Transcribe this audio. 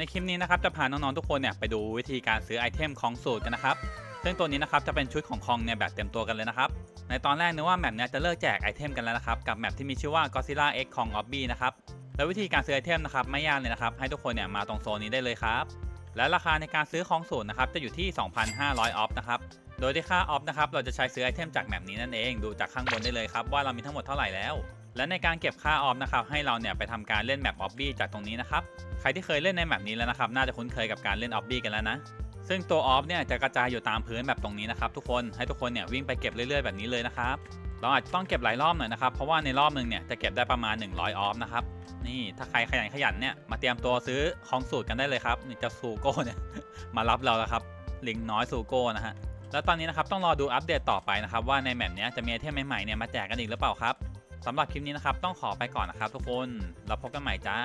ในคลิปนี้นะครับจะพาน้องๆทุกคนเนี่ยไปดูวิธีการซื้อ item Kong Suit กันนะครับซึ่งตัวนี้นะครับจะเป็นชุดของคองเนี่ยแบบเต็มตัวกันเลยนะครับ ในตอนแรกนึกว่า map เนี้ยจะเลิกแจก item กันแล้วนะครับกับ map ที่มีชื่อว่า Godzilla X Kong Obby นะครับแล้ววิธีการซื้อ item นะครับไม่ยากเลยนะครับให้ทุกคนเนี่ยมาตรงโซนนี้ได้เลยครับและราคาในการซื้อ Kong Suit นะครับจะอยู่ที่ 2,500 orb นะครับโดยที่ค่า orb นะครับเราจะใช้ซื้อ item จาก map นี้นั่นเองดูจากข้างบนได้เลยครับว่าเรามีทั้งหมดเท่าไหร่แล้ว และในการเก็บค่า orb นะครับให้เราเนี่ยไปทำการเล่น map obby จากตรงนี้นะครับใครที่เคยเล่นใน map นี้แล้วนะครับน่าจะคุ้นเคยกับการเล่น obby กันแล้วนะซึ่งตัว orb เนี่ยจะกระจายอยู่ตามพื้นแบบตรงนี้นะครับทุกคนให้ทุกคนเนี่ยวิ่งไปเก็บเรื่อยๆแบบนี้เลยนะครับเราอาจจะต้องเก็บหลายรอบหน่อยนะครับเพราะว่าในรอบหนึงเนี่ยจะเก็บได้ประมาณ 100 orb นะครับนี่ถ้าใครขยันขยันเนี่ยมาเตรียมตัวซื้อ Kong Suit กันได้เลยครับนี่เจ้าซูโก้เนี่ยมารับเราแล้วครับลิงน้อยซูโก้นะฮะแล้วตอนนี้นะครับต้องรอดูอัปเดตต่อไปนะครับว่าใน map นี้จะมีไอเทมใหม่ๆเนี่ยมาแจกกันอีกหรือเปล่าครับ สำหรับคลิปนี้นะครับ ต้องขอไปก่อนนะครับทุกคน เราพบกันใหม่จ้า